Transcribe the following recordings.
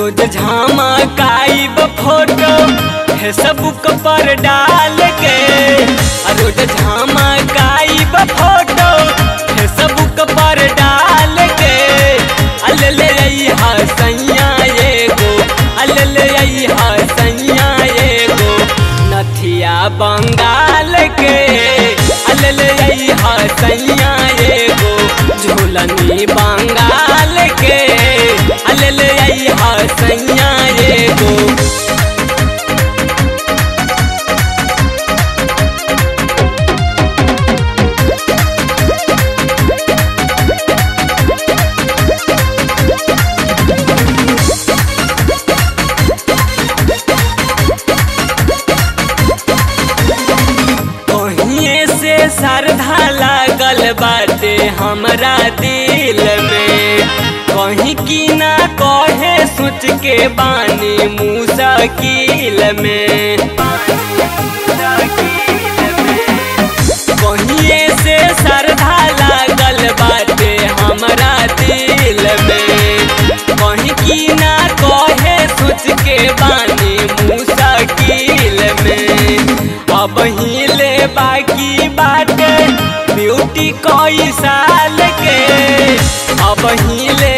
रोज झमकाइब photo Facebook पर डाल के। रोज झमकाइब फ़ोटो फेसबुक पर डाल के। अल ले अल ले नथिया बंगाल के। श्रद्धा लागल बाटे हमरा दिल में। कहीं की ना कहे सोच के बानी मुसाकिल में। में। कहीं की ना कहे सोच के बानी मुसाकिल में। अब हिले बाकी बाटे। ब्यूटी कई साल के। अब ही बाकी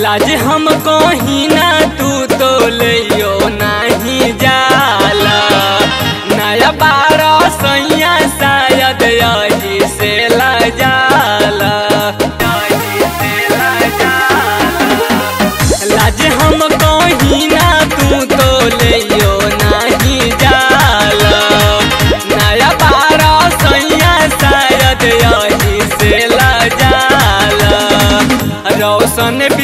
लाज हम कहीं ना तू तो लियो नहीं जाला। नया बारह सैया शायद यही